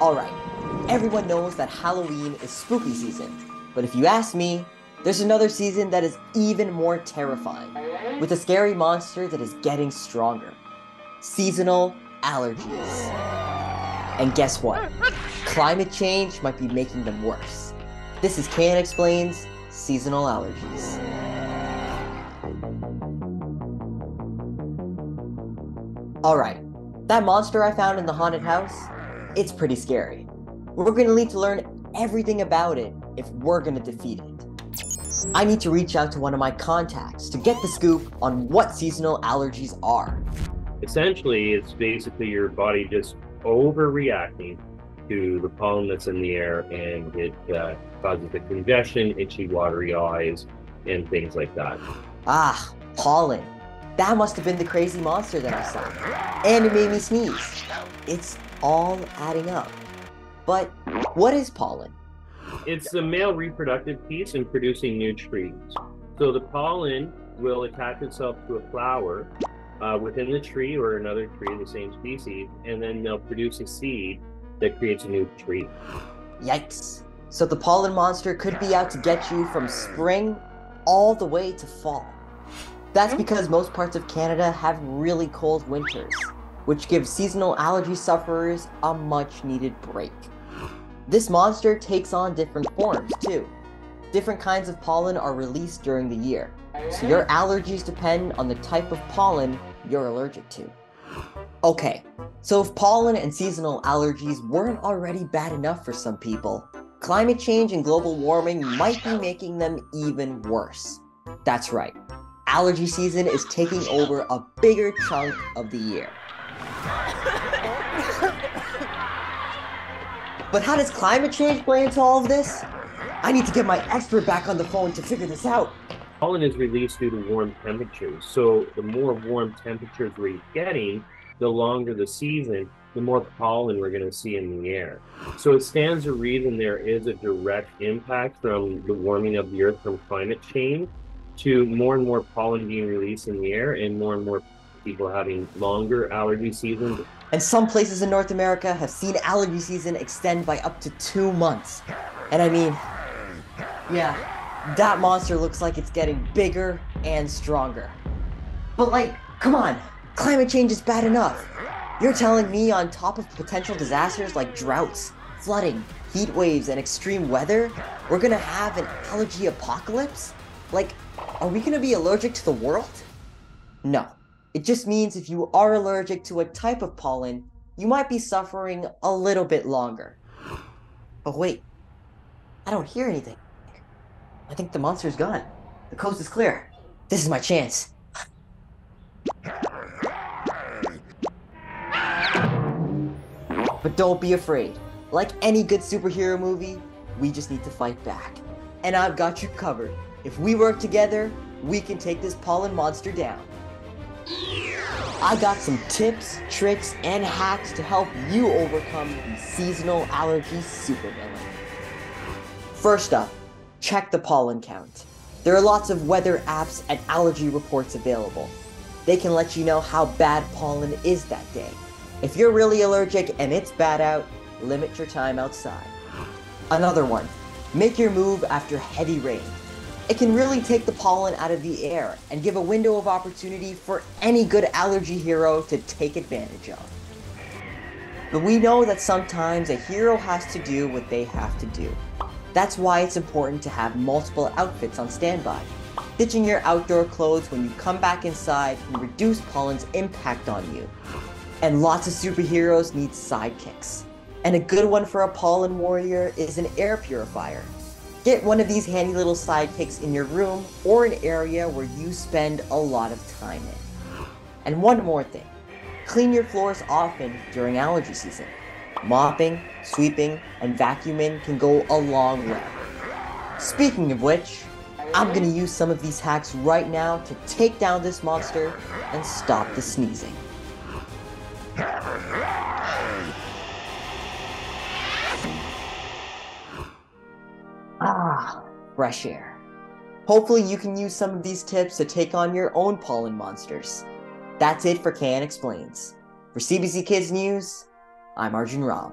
Alright, everyone knows that Halloween is spooky season, but if you ask me, there's another season that is even more terrifying, with a scary monster that is getting stronger seasonal allergies. And guess what? Climate change might be making them worse. This is KN Explains Seasonal Allergies. Alright, that monster I found in the haunted house, it's pretty scary. We're gonna need to learn everything about it if we're gonna defeat it. I need to reach out to one of my contacts to get the scoop on what seasonal allergies are. Essentially, it's basically your body just overreacting to the pollen that's in the air and it uh, causes the congestion, itchy, watery eyes, and things like that. Ah, pollen. That must have been the crazy monster that I saw. And it made me sneeze. It's all adding up. But what is pollen? It's the male reproductive piece in producing new trees. So the pollen will attach itself to a flower uh, within the tree or another tree of the same species, and then they'll produce a seed that creates a new tree. Yikes. So the pollen monster could be out to get you from spring all the way to fall. That's because most parts of Canada have really cold winters, which gives seasonal allergy sufferers a much needed break. This monster takes on different forms too. Different kinds of pollen are released during the year, so your allergies depend on the type of pollen you're allergic to. Okay, so if pollen and seasonal allergies weren't already bad enough for some people, climate change and global warming might be making them even worse. That's right, allergy season is taking over a bigger chunk of the year. But how does climate change play into all of this? I need to get my expert back on the phone to figure this out. Pollen is released due to warm temperatures. So the more warm temperatures we're getting, the longer the season, the more pollen we're going to see in the air. So it stands to reason there is a direct impact from the warming of the earth from climate change to more and more pollen being released in the air and more and more people having longer allergy seasons. And some places in North America have seen allergy season extend by up to two months. And I mean, yeah, that monster looks like it's getting bigger and stronger. But like, come on, climate change is bad enough. You're telling me on top of potential disasters like droughts, flooding, heat waves, and extreme weather, we're gonna have an allergy apocalypse? Like, are we gonna be allergic to the world? No. It just means if you are allergic to a type of pollen, you might be suffering a little bit longer. But wait, I don't hear anything. I think the monster's gone. The coast is clear. This is my chance. But don't be afraid. Like any good superhero movie, we just need to fight back. And I've got you covered. If we work together, we can take this pollen monster down. I got some tips, tricks, and hacks to help you overcome the seasonal allergy supervillain. First up, check the pollen count. There are lots of weather apps and allergy reports available. They can let you know how bad pollen is that day. If you're really allergic and it's bad out, limit your time outside. Another one, make your move after heavy rain. It can really take the pollen out of the air and give a window of opportunity for any good allergy hero to take advantage of. But we know that sometimes a hero has to do what they have to do. That's why it's important to have multiple outfits on standby. Ditching your outdoor clothes when you come back inside can reduce pollen's impact on you. And lots of superheroes need sidekicks. And a good one for a pollen warrior is an air purifier. Get one of these handy little sidekicks in your room or an area where you spend a lot of time in. And one more thing clean your floors often during allergy season. Mopping, sweeping, and vacuuming can go a long way. Speaking of which, I'm gonna use some of these hacks right now to take down this monster and stop the sneezing. Ah, fresh air. Hopefully you can use some of these tips to take on your own pollen monsters. That's it for KN Explains. For CBC Kids News, I'm Arjun Ram.